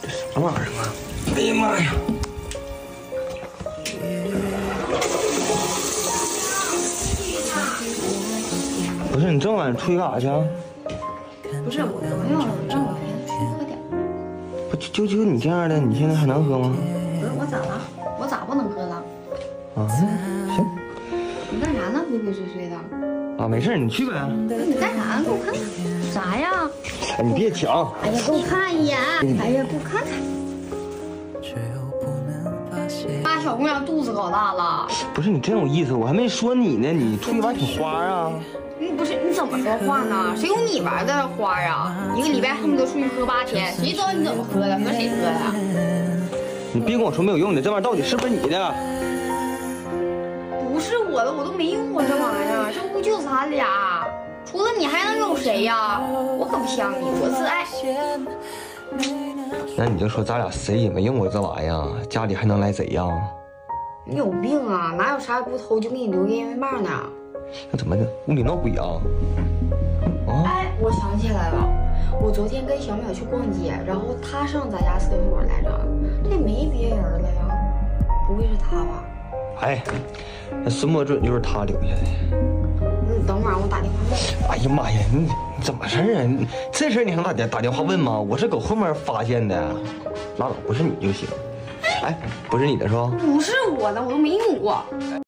这啥玩意儿啊？哎呀妈呀！不是你这么晚出去干啥去啊？不是我朋友让我陪他喝点，不就就就你这样的，你现在还能喝吗？不是我咋了？我咋不能喝了？啊，行你干啥呢？鬼鬼祟祟的。啊，没事，你去呗。你干啥？给我看看。啥呀？哎，你别抢。哎呀，给我看一眼。哎呀，给我看看。把小姑娘肚子搞大了。不是你真有意思，我还没说你呢，你出去玩挺花啊。你不是你怎么说话呢？谁有你玩的花啊？一个礼拜恨不得出去喝八天，谁知道你怎么喝的？和谁喝的？你别跟我说没有用的，这玩意儿到底是不是你的？不是我的，我都没用过这玩意咱俩？除了你还能有谁呀？我可不像你，我自爱。那你就说咱俩谁也没用过这玩意儿，家里还能来贼呀？你有病啊？哪有啥也不偷就给你留个烟灰棒呢？那怎么的？屋里闹鬼啊？啊？哎，我想起来了，我昨天跟小淼去逛街，然后她上咱家厕所来着，这没别人了呀，不会是她吧？哎，那孙摸准就是他留下的。你等会儿我打电话问。哎呀妈呀，你你怎么事儿啊？这事儿你还能打电打电话问吗？我是搁后面发现的，拉倒，不是你就行。哎，不是你的是吧？不是我的，我都没用过。